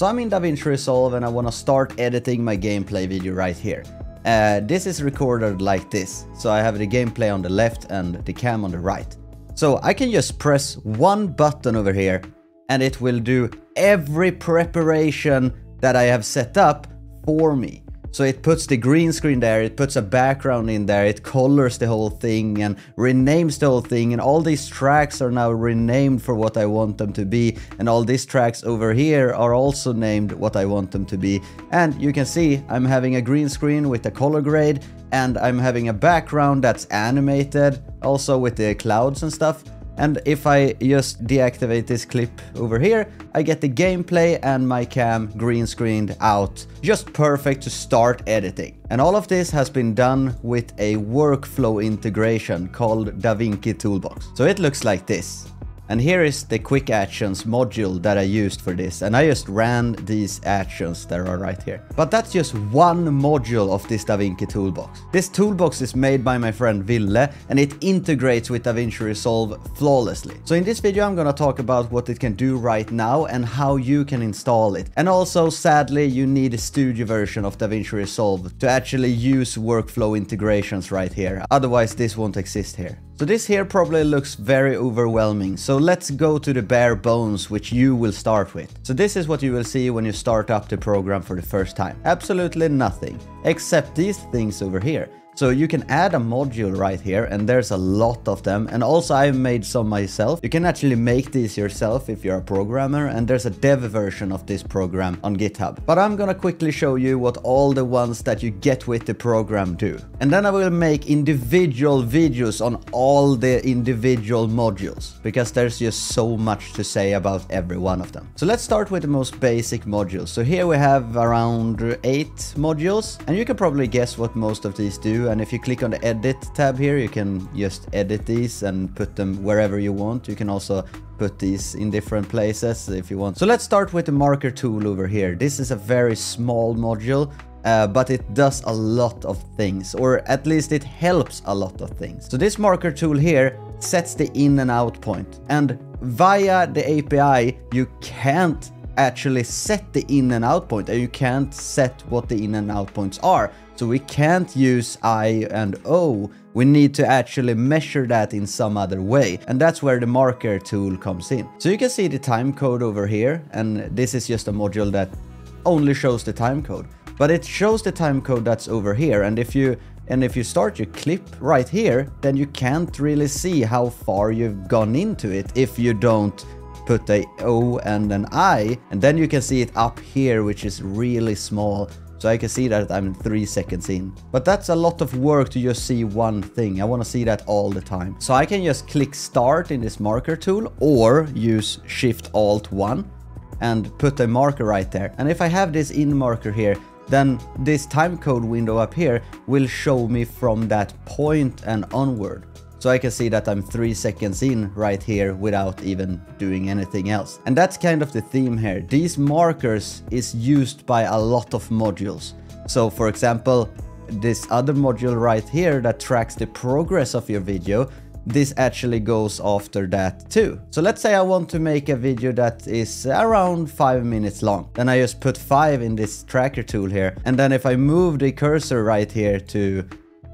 So I'm in DaVinci Resolve and I want to start editing my gameplay video right here. Uh, this is recorded like this, so I have the gameplay on the left and the cam on the right. So I can just press one button over here and it will do every preparation that I have set up for me. So it puts the green screen there, it puts a background in there, it colors the whole thing and renames the whole thing and all these tracks are now renamed for what I want them to be and all these tracks over here are also named what I want them to be. And you can see I'm having a green screen with a color grade and I'm having a background that's animated also with the clouds and stuff. And if I just deactivate this clip over here, I get the gameplay and my cam green screened out. Just perfect to start editing. And all of this has been done with a workflow integration called Davinki Toolbox. So it looks like this. And here is the quick actions module that I used for this. And I just ran these actions that are right here. But that's just one module of this Davinki toolbox. This toolbox is made by my friend Ville and it integrates with DaVinci Resolve flawlessly. So in this video I'm gonna talk about what it can do right now and how you can install it. And also sadly you need a studio version of DaVinci Resolve to actually use workflow integrations right here. Otherwise this won't exist here. So this here probably looks very overwhelming, so let's go to the bare bones which you will start with. So this is what you will see when you start up the program for the first time. Absolutely nothing, except these things over here. So you can add a module right here and there's a lot of them and also I've made some myself. You can actually make these yourself if you're a programmer and there's a dev version of this program on GitHub. But I'm gonna quickly show you what all the ones that you get with the program do. And then I will make individual videos on all the individual modules because there's just so much to say about every one of them. So let's start with the most basic modules. So here we have around eight modules and you can probably guess what most of these do and if you click on the edit tab here you can just edit these and put them wherever you want. You can also put these in different places if you want. So let's start with the marker tool over here. This is a very small module uh, but it does a lot of things or at least it helps a lot of things. So this marker tool here sets the in and out point. And via the API you can't actually set the in and out point and you can't set what the in and out points are so we can't use I and O. We need to actually measure that in some other way. And that's where the marker tool comes in. So you can see the time code over here. And this is just a module that only shows the time code. But it shows the time code that's over here. And if you and if you start your clip right here, then you can't really see how far you've gone into it if you don't put a O and an I. And then you can see it up here, which is really small. So I can see that I'm 3 seconds in. But that's a lot of work to just see one thing. I want to see that all the time. So I can just click start in this marker tool or use shift alt 1 and put a marker right there. And if I have this in marker here, then this timecode window up here will show me from that point and onward. So I can see that I'm 3 seconds in right here without even doing anything else. And that's kind of the theme here. These markers is used by a lot of modules. So for example, this other module right here that tracks the progress of your video, this actually goes after that too. So let's say I want to make a video that is around 5 minutes long. Then I just put 5 in this tracker tool here. And then if I move the cursor right here to,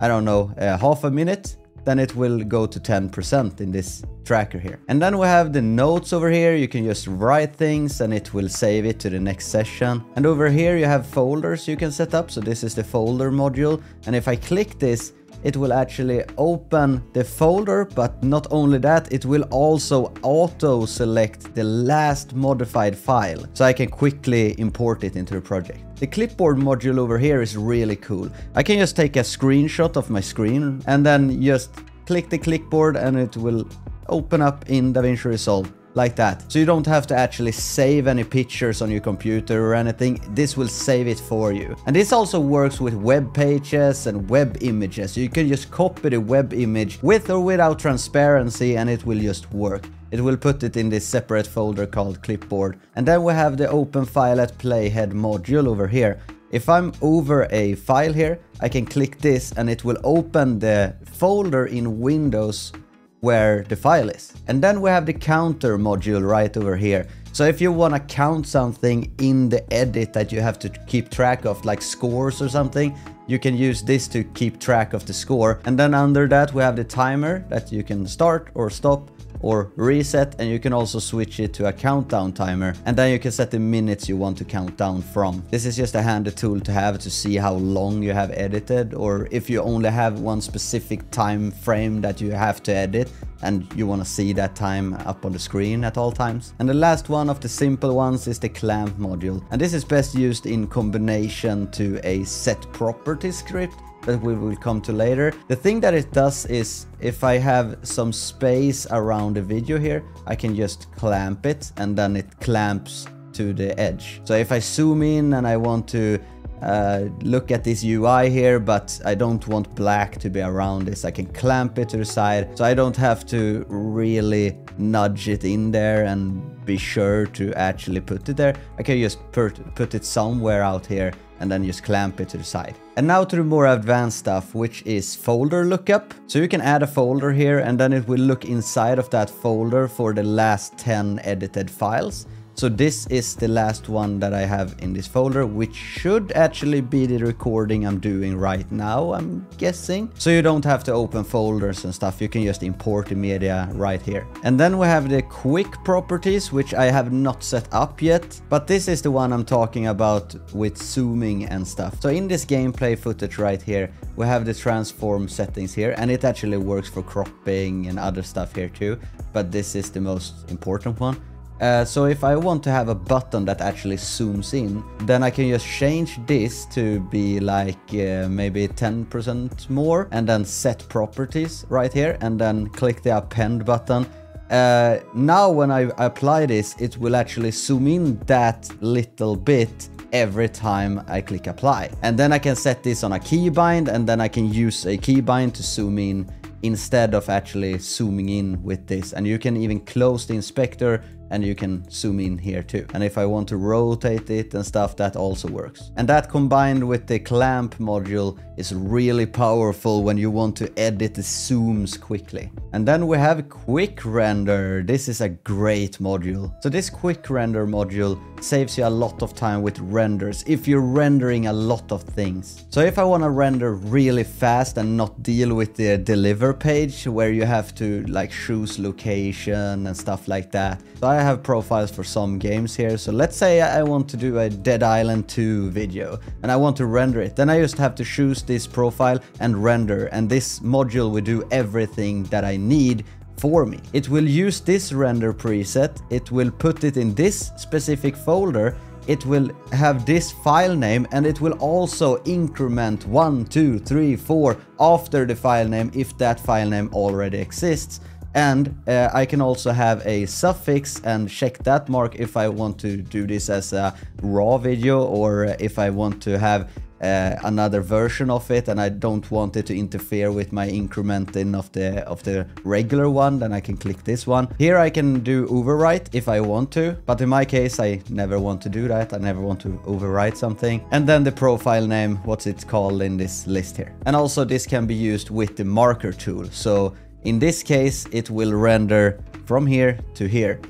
I don't know, uh, half a minute, then it will go to 10% in this tracker here. And then we have the notes over here. You can just write things and it will save it to the next session. And over here you have folders you can set up. So this is the folder module. And if I click this, it will actually open the folder, but not only that, it will also auto select the last modified file, so I can quickly import it into the project. The clipboard module over here is really cool. I can just take a screenshot of my screen and then just click the clipboard and it will open up in DaVinci Resolve like that. So you don't have to actually save any pictures on your computer or anything. This will save it for you. And this also works with web pages and web images. So you can just copy the web image with or without transparency and it will just work. It will put it in this separate folder called clipboard. And then we have the open file at playhead module over here. If I'm over a file here, I can click this and it will open the folder in Windows where the file is. And then we have the counter module right over here. So if you want to count something in the edit that you have to keep track of, like scores or something, you can use this to keep track of the score. And then under that we have the timer that you can start or stop or reset and you can also switch it to a countdown timer and then you can set the minutes you want to count down from. This is just a handy tool to have to see how long you have edited or if you only have one specific time frame that you have to edit and you want to see that time up on the screen at all times. And the last one of the simple ones is the clamp module and this is best used in combination to a set property script that we will come to later. The thing that it does is if I have some space around the video here, I can just clamp it and then it clamps to the edge. So if I zoom in and I want to uh, look at this UI here, but I don't want black to be around this. I can clamp it to the side, so I don't have to really nudge it in there and be sure to actually put it there. I can just put, put it somewhere out here and then just clamp it to the side. And now to the more advanced stuff, which is folder lookup. So you can add a folder here and then it will look inside of that folder for the last 10 edited files. So this is the last one that I have in this folder, which should actually be the recording I'm doing right now, I'm guessing. So you don't have to open folders and stuff, you can just import the media right here. And then we have the quick properties, which I have not set up yet, but this is the one I'm talking about with zooming and stuff. So in this gameplay footage right here, we have the transform settings here, and it actually works for cropping and other stuff here too, but this is the most important one. Uh, so if I want to have a button that actually zooms in, then I can just change this to be like uh, maybe 10% more and then set properties right here and then click the append button. Uh, now when I apply this, it will actually zoom in that little bit every time I click apply. And then I can set this on a keybind and then I can use a keybind to zoom in instead of actually zooming in with this. And you can even close the inspector and you can zoom in here too. And if I want to rotate it and stuff, that also works. And that combined with the clamp module is really powerful when you want to edit the zooms quickly. And then we have quick render. This is a great module. So this quick render module saves you a lot of time with renders if you're rendering a lot of things. So if I want to render really fast and not deal with the deliver page where you have to like choose location and stuff like that. So I have profiles for some games here. So let's say I want to do a Dead Island 2 video and I want to render it. Then I just have to choose this profile and render and this module will do everything that I need for me. It will use this render preset, it will put it in this specific folder, it will have this file name and it will also increment 1, 2, 3, 4 after the file name if that file name already exists. And uh, I can also have a suffix and check that mark if I want to do this as a raw video or if I want to have uh, another version of it. And I don't want it to interfere with my incrementing of the of the regular one. Then I can click this one. Here I can do overwrite if I want to. But in my case I never want to do that. I never want to overwrite something. And then the profile name what's it called in this list here? And also this can be used with the marker tool. So in this case it will render from here to here.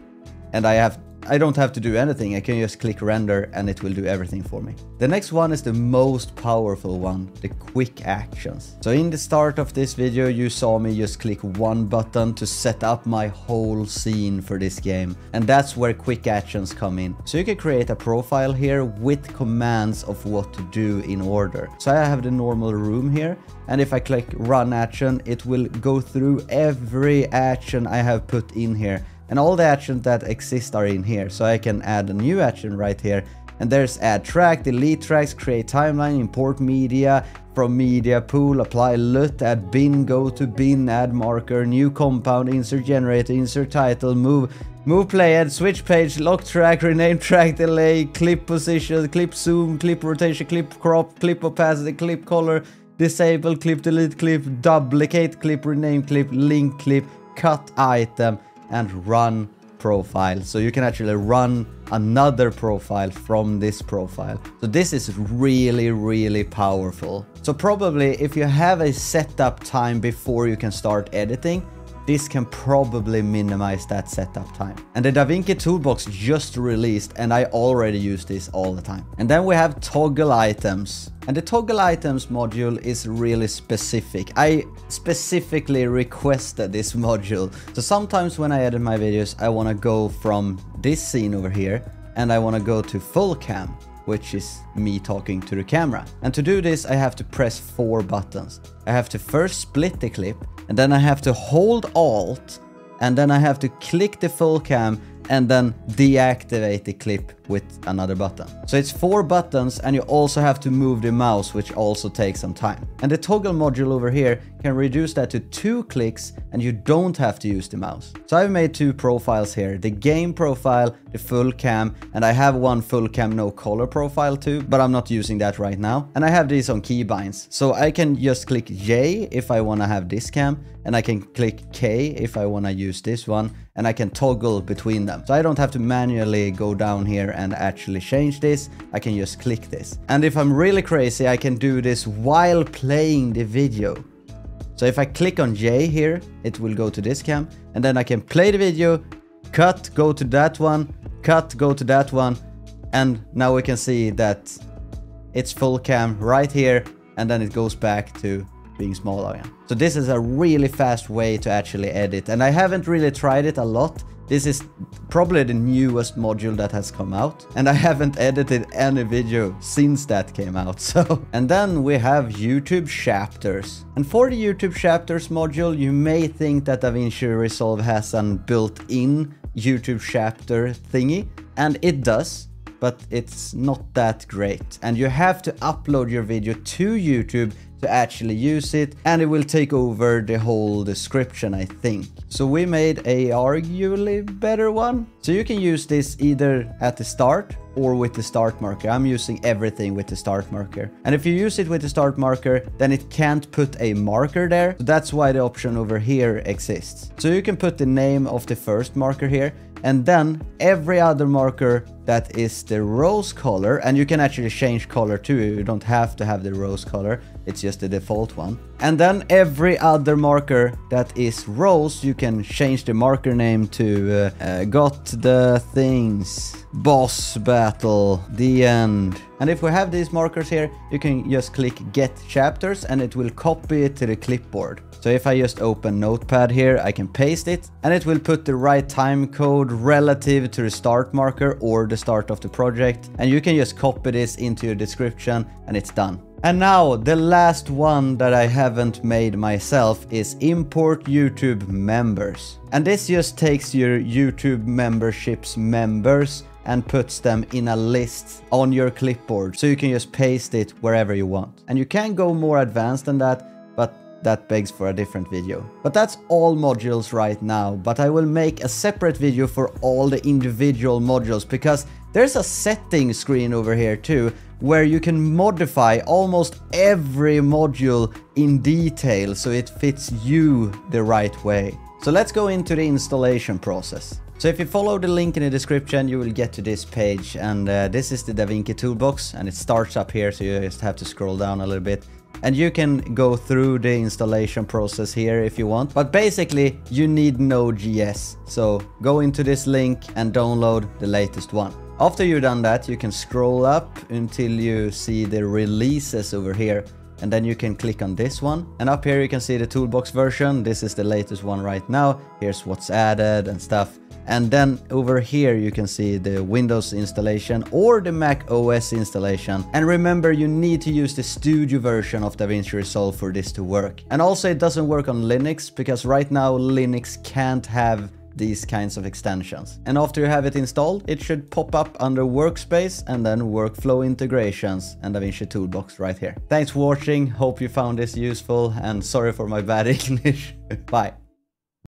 And I have I don't have to do anything, I can just click render and it will do everything for me. The next one is the most powerful one, the quick actions. So in the start of this video you saw me just click one button to set up my whole scene for this game. And that's where quick actions come in. So you can create a profile here with commands of what to do in order. So I have the normal room here and if I click run action it will go through every action I have put in here and all the actions that exist are in here. So I can add a new action right here. And there's add track, delete tracks, create timeline, import media from media pool, apply LUT, add bin, go to bin, add marker, new compound, insert generator, insert title, move, move play, add switch page, lock track, rename track, delay, clip position, clip zoom, clip rotation, clip crop, clip opacity, clip color, disable, clip delete, clip duplicate, clip rename, clip link, clip cut item and run profile. So you can actually run another profile from this profile. So this is really, really powerful. So probably if you have a setup time before you can start editing, this can probably minimize that setup time. And the Davinki Toolbox just released and I already use this all the time. And then we have toggle items. And the toggle items module is really specific. I specifically requested this module. So sometimes when I edit my videos, I want to go from this scene over here and I want to go to full cam which is me talking to the camera. And to do this, I have to press four buttons. I have to first split the clip, and then I have to hold Alt, and then I have to click the full cam and then deactivate the clip with another button. So it's four buttons and you also have to move the mouse which also takes some time. And the toggle module over here can reduce that to two clicks and you don't have to use the mouse. So I've made two profiles here, the game profile, the full cam, and I have one full cam no color profile too, but I'm not using that right now. And I have these on keybinds. So I can just click J if I wanna have this cam, and I can click K if I wanna use this one, and I can toggle between them. So I don't have to manually go down here and actually change this, I can just click this. And if I'm really crazy, I can do this while playing the video. So if I click on J here, it will go to this cam, and then I can play the video, cut, go to that one, cut, go to that one, and now we can see that it's full cam right here, and then it goes back to being small again. So this is a really fast way to actually edit, and I haven't really tried it a lot, this is probably the newest module that has come out and I haven't edited any video since that came out so. And then we have YouTube chapters. And for the YouTube chapters module you may think that DaVinci Resolve has an built-in YouTube chapter thingy and it does but it's not that great. And you have to upload your video to YouTube to actually use it and it will take over the whole description I think. So we made a arguably better one. So you can use this either at the start or with the start marker. I'm using everything with the start marker. And if you use it with the start marker, then it can't put a marker there. So that's why the option over here exists. So you can put the name of the first marker here and then every other marker that is the rose color and you can actually change color too you don't have to have the rose color it's just the default one and then every other marker that is rose you can change the marker name to uh, uh, got the things boss battle the end and if we have these markers here you can just click get chapters and it will copy it to the clipboard so if I just open notepad here, I can paste it and it will put the right time code relative to the start marker or the start of the project. And you can just copy this into your description and it's done. And now the last one that I haven't made myself is import YouTube members. And this just takes your YouTube memberships members and puts them in a list on your clipboard so you can just paste it wherever you want. And you can go more advanced than that, but that begs for a different video. But that's all modules right now, but I will make a separate video for all the individual modules because there's a setting screen over here too where you can modify almost every module in detail so it fits you the right way. So let's go into the installation process. So if you follow the link in the description, you will get to this page and uh, this is the Davinki Toolbox and it starts up here so you just have to scroll down a little bit and you can go through the installation process here if you want. But basically, you need Node.js. So go into this link and download the latest one. After you've done that, you can scroll up until you see the releases over here. And then you can click on this one. And up here you can see the toolbox version. This is the latest one right now. Here's what's added and stuff. And then over here you can see the Windows installation or the Mac OS installation. And remember you need to use the Studio version of DaVinci Resolve for this to work. And also it doesn't work on Linux because right now Linux can't have these kinds of extensions. And after you have it installed, it should pop up under Workspace and then Workflow Integrations and Davinki Toolbox right here. Thanks for watching, hope you found this useful and sorry for my bad English. Bye.